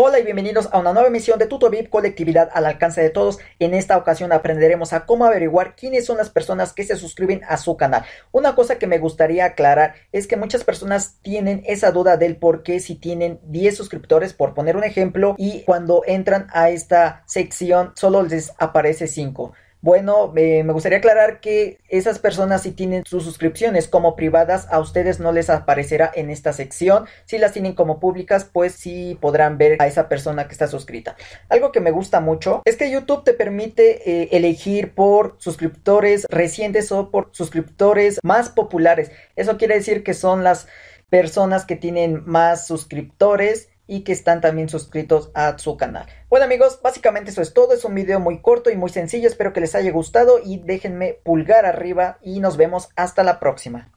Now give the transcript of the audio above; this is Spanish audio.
Hola y bienvenidos a una nueva emisión de TutoVip Colectividad al alcance de todos. En esta ocasión aprenderemos a cómo averiguar quiénes son las personas que se suscriben a su canal. Una cosa que me gustaría aclarar es que muchas personas tienen esa duda del por qué si tienen 10 suscriptores, por poner un ejemplo, y cuando entran a esta sección solo les aparece 5. Bueno, me gustaría aclarar que esas personas si tienen sus suscripciones como privadas, a ustedes no les aparecerá en esta sección. Si las tienen como públicas, pues sí podrán ver a esa persona que está suscrita. Algo que me gusta mucho es que YouTube te permite eh, elegir por suscriptores recientes o por suscriptores más populares. Eso quiere decir que son las personas que tienen más suscriptores y que están también suscritos a su canal. Bueno amigos, básicamente eso es todo, es un video muy corto y muy sencillo, espero que les haya gustado y déjenme pulgar arriba y nos vemos hasta la próxima.